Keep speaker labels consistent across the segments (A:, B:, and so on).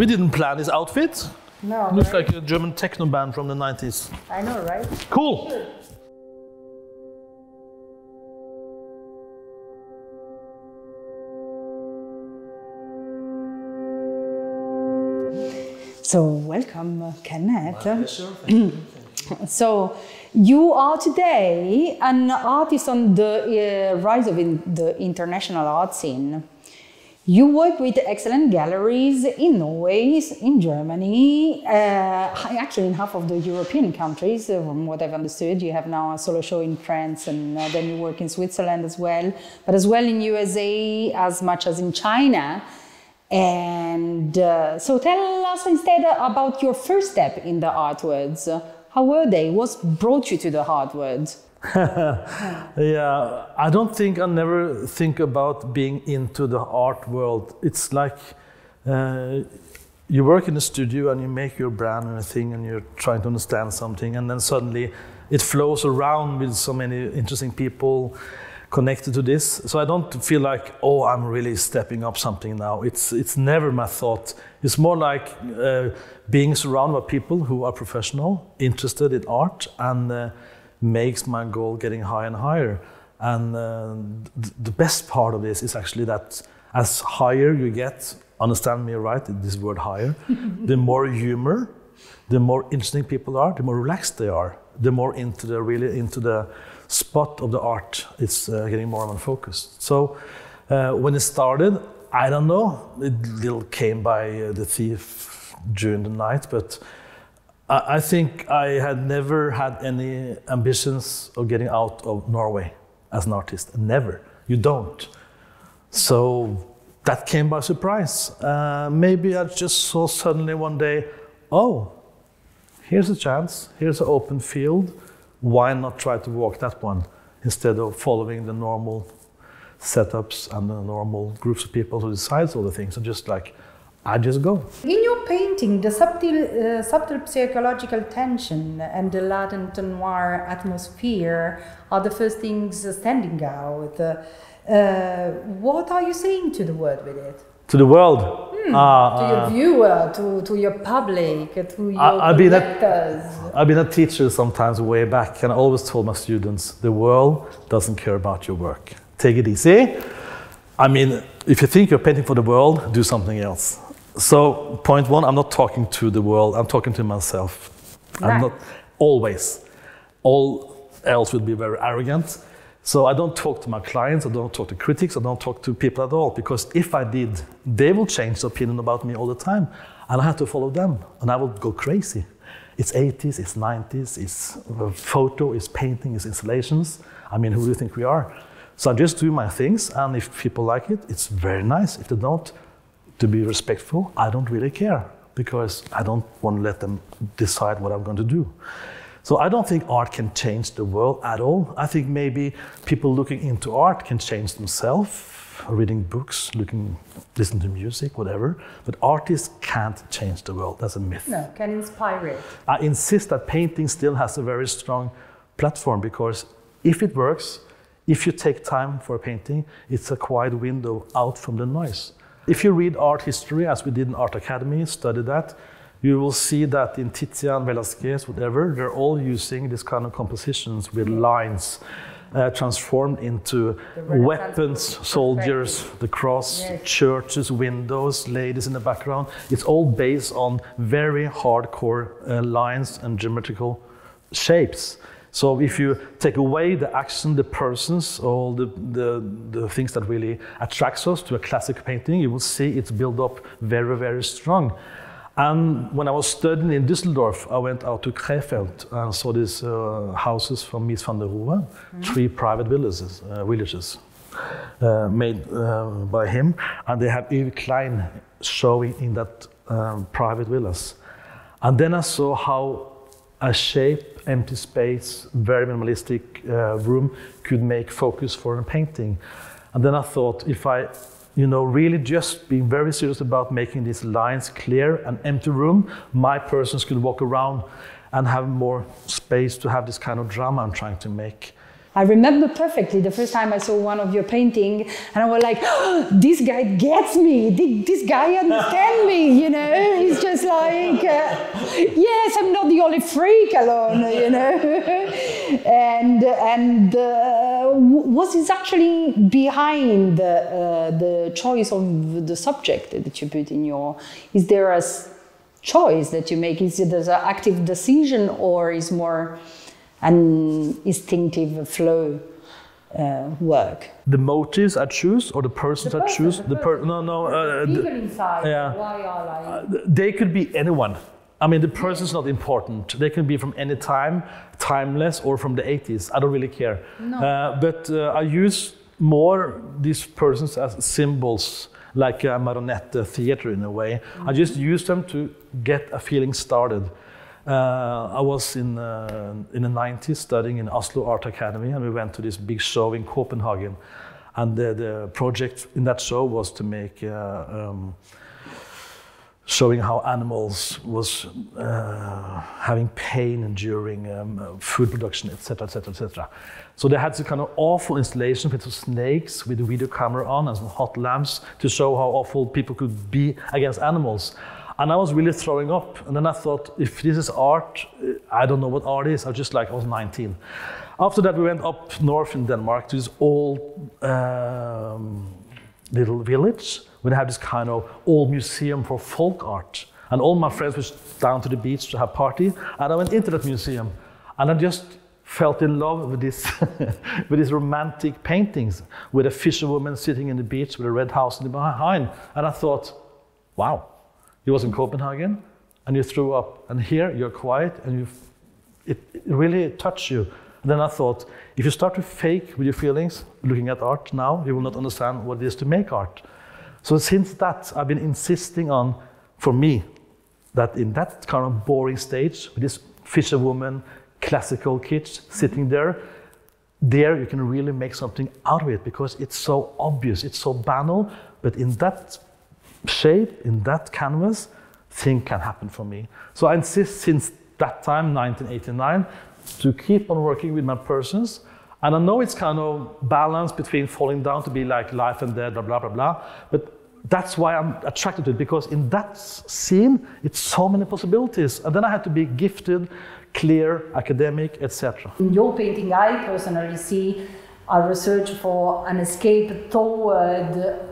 A: We didn't plan his outfit.
B: No,
A: Looks
B: right?
A: like a German techno band from the 90s.
B: I know, right?
A: Cool.
B: So, welcome, uh, Kenneth. So, you are today an artist on the uh, rise of in the international art scene. You work with excellent galleries in Norway, in Germany, uh, actually in half of the European countries, uh, from what I've understood. You have now a solo show in France and uh, then you work in Switzerland as well, but as well in USA as much as in China. And uh, so tell us instead about your first step in the art worlds. How were they? What brought you to the art worlds?
A: Yeah, I don't think I never think about being into the art world. It's like uh, you work in a studio and you make your brand and a thing and you're trying to understand something, and then suddenly it flows around with so many interesting people connected to this. So I don't feel like, oh, I'm really stepping up something now. It's it's never my thought. It's more like uh, being surrounded by people who are professional, interested in art, and uh, makes my goal getting higher and higher. And uh, th- the best part of this is actually that as higher you get, understand me right, this word higher, the more humor, the more interesting people are, the more relaxed they are, the more into the really into the spot of the art it's uh, getting more and more focused. So uh, when it started, I don't know, it little came by uh, the thief during the night, but I, think I had never had any ambitions of getting out of Norway as an artist. Never. You don't. So that came by surprise. Uh, maybe I just saw suddenly one day, oh, here's a chance, here's an open field. Why not try to walk that one instead of following the normal setups and the normal groups of people who decides all the things and just like, I just go.
B: In your painting, the subtle, uh, subtle psychological tension and the latent noir atmosphere are the first things standing out. Uh, uh, what are you saying to the world with it?
A: To the world. Ah,
B: to your
A: uh,
B: viewer, to, to your public, to your
A: I- I've been a-? I've been a teacher sometimes way back, and I always told my students the world doesn't care about your work. Take it easy. I mean, if you think you're painting for the world, do something else. So, point one, I'm not talking to the world, I'm talking to myself. I'm not always. All else would be very arrogant. So, I don't talk to my clients, I don't talk to critics, I don't talk to people at all, because if I did, they will change their opinion about me all the time, and I have to follow them, and I will go crazy. It's 80s, it's 90s, it's uh, photo, it's painting, it's installations. I mean, who do you think we are? So I just do my things, and if people like it, it's very nice. If they don't, to be respectful, I don't really care because I don't want to let them decide what I'm going to do. So I don't think art can change the world at all. I think maybe people looking into art can change themselves, reading books, looking, listening to music, whatever. But artists can't change the world. That's a myth.
B: No, can inspire it.
A: I insist that painting still has a very strong platform because if it works, if you take time for a painting, it's a quiet window out from the noise. If you read art history, as we did in Art Academy, study that, you will see that in Tizian, Velázquez, whatever, they're all using this kind of compositions with lines uh, transformed into weapons, soldiers, the cross,
B: Yes.
A: churches, windows, ladies in the background. It's all based on very hardcore uh, lines and geometrical shapes. So if you take away the action, the persons, all the, the, the things that really attracts us to a classic painting, you will see it's built up very, very strong. And when I was studying in Düsseldorf, I went out to Krefeld and saw these uh, houses from Mies van der Rohe, three private villages, uh, villages uh, made uh, by him, and they have Yves Klein showing in that um, private villas. And then I saw how a shape, empty space, very minimalistic uh, room could make focus for a painting. And then I thought, if I, you know, really just being very serious about making these lines clear, an empty room, my persons could walk around and have more space to have this kind of drama I'm trying to make.
B: I remember perfectly the first time I saw one of your painting, and I was like, "Oh, "This guy gets me. This guy understands me." You know, he's just like, uh, yes, I'm not the only freak alone, you know. and and uh, what is actually behind uh, the choice of the subject that you put in your? Is there a choice that you make? Is it an active decision or is more an instinctive flow? uh, work.
A: The motives I choose, or the persons
B: The
A: I choose.
B: the
A: The per- no, no. Uh,
B: People inside,
A: yeah.
B: why are like
A: Uh, they could be anyone. I mean, the person is not important. They can be from any time, timeless, or from the 80s. I don't really care. Uh, but uh, I use more these persons as symbols, like a marionette theater in a way. I just use them to get a feeling started. Uh, I was in, uh, in the 90s studying in Oslo Art Academy, and we went to this big show in Copenhagen. And the, the project in that show was to make uh, um, showing how animals was uh, having pain during um, food production, etc., etc., etc. So they had some kind of awful installation with snakes with a video camera on and some hot lamps to show how awful people could be against animals. And I was really throwing up. And then I thought, if this is art, I don't know what art is. I was just like, I was 19. After that, we went up north in Denmark to this old um, little village where they have this kind of old museum for folk art. And all my friends were down to the beach to have party, and I went into that museum, and I just felt in love with this, with these romantic paintings, with a fisherwoman sitting in the beach with a red house in the behind, and I thought, wow, you was in Copenhagen, and you threw up, and here you're quiet, and you, it, it really touched you. And then I thought, if you start to fake with your feelings, looking at art now, you will not understand what it is to make art. So since that, I've been insisting on, for me, that in that kind of boring stage, with this fisherwoman, classical kids sitting there, there you can really make something out of it because it's so obvious, it's so banal, but in that shape, in that canvas, thing can happen for me. So I insist since that time, 1989, to keep on working with my persons. And I know it's kind of balance between falling down to be like life and death, blah, blah, blah, blah. But that's why I'm attracted to it, because in that scene, it's so many possibilities. And then I had to be gifted, clear, academic, etc.
B: In your painting, I personally see a research for an escape toward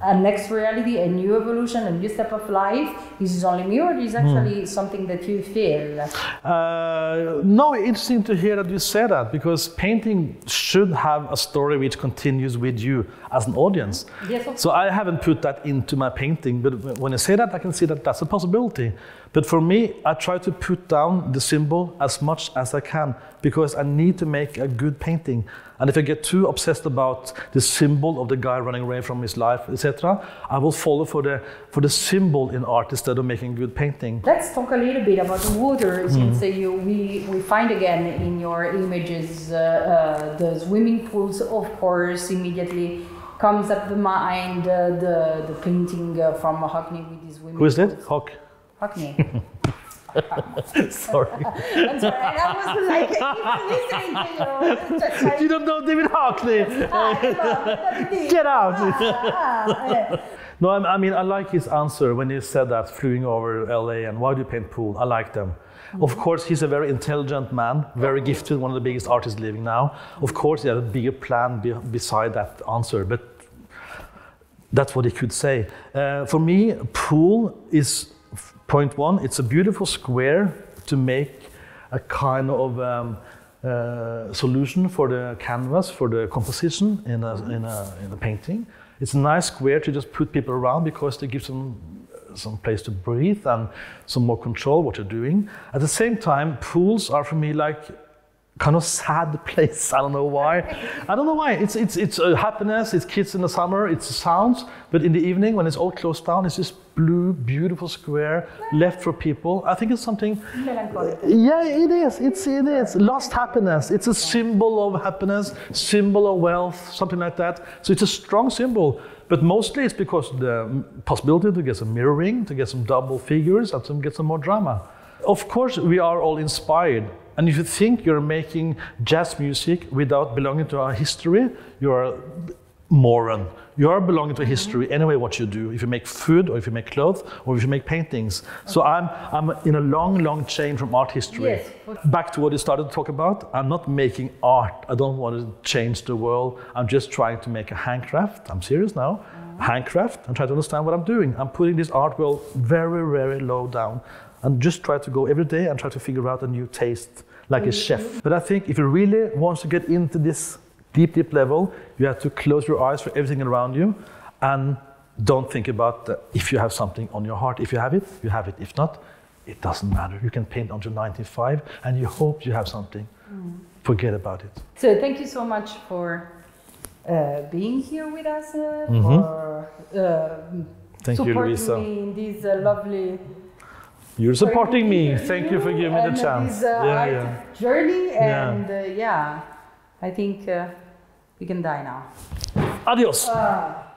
B: a next reality, a new evolution, a new step of life. This is only me, or is actually something that you feel?
A: Uh, no, interesting to hear that you say that because painting should have a story which continues with you as an audience.
B: Yes,
A: So I haven't put that into my painting, but when you say that, I can see that that's a possibility. But for me, I try to put down the symbol as much as I can because I need to make a good painting. And if I get too obsessed about the symbol of the guy running away from his life, etc., I will follow for the for the symbol in art instead of making good painting.
B: Let's talk a little bit about the water, since uh, you, we, we find again in your images uh, uh, the swimming pools, of course, immediately comes up the mind uh, the, the painting uh, from Hockney with his women.
A: Who is that? Hawk.
B: Hockney.
A: Sorry.
B: I'm sorry, I was like, even listening to you. Like,
A: you don't know David Hockney.
B: ah,
A: Get out.
B: ah.
A: No, I I mean, I like his answer when he said that, flying over LA and why do you paint pool? I like them. Of course, he's a very intelligent man, very gifted, one of the biggest artists living now. Of course, he had a bigger plan be- beside that answer, but that's what he could say. Uh, for me, pool is point one. It's a beautiful square to make a kind of um, uh, solution for the canvas, for the composition in a, in, a, in a painting. It's a nice square to just put people around because they give some some place to breathe and some more control what you're doing. At the same time, pools are for me like kind of sad place. I don't know why. I don't know why. It's it's it's happiness. It's kids in the summer. It's sounds. But in the evening, when it's all closed down, it's this blue, beautiful square left for people. I think it's something.
B: Melancholic.
A: Yeah, it is. It's it is lost happiness. It's a symbol of happiness, symbol of wealth, something like that. So it's a strong symbol. But mostly it's because the possibility to get some mirroring, to get some double figures, and to get some more drama. Of course, we are all inspired. And if you think you're making jazz music without belonging to our history, you're moron. You are belonging to history anyway, what you do. If you make food, or if you make clothes, or if you make paintings. So I'm, I'm in a long, long chain from art history.
B: Yes.
A: Back to what you started to talk about, I'm not making art. I don't want to change the world. I'm just trying to make a handcraft. I'm serious now. Handcraft and try to understand what I'm doing. I'm putting this art world very, very low down and just try to go every day and try to figure out a new taste like a chef. But I think if you really want to get into this deep, deep level, you have to close your eyes for everything around you and don't think about if you have something on your heart. If you have it, you have it. If not, it doesn't matter. You can paint until 95 and you hope you have something. Forget about it.
B: So thank you so much for uh, being here with us, uh,
A: Mhm.
B: for uh,
A: Thank you,
B: supporting
A: Luisa.
B: me in this uh, lovely
A: You're supporting me. Thank you for giving me the chance.
B: This, uh,
A: yeah, yeah.
B: journey,
A: Yeah.
B: and uh, yeah, I think uh, we can die now.
A: Adios.
B: Ah.